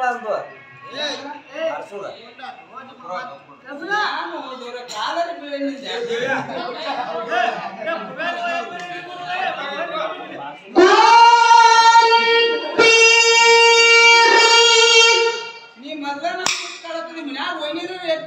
ಬರ್ಸುದ cholera ಬೀಳನಿಲ್ಲ ನೀ ಮೊದ್ಲ ನಾವು ಕಳತ್ರಿ ಮನ್ಯಾಗ ಒಯ್ನಿರ ರೇಟ್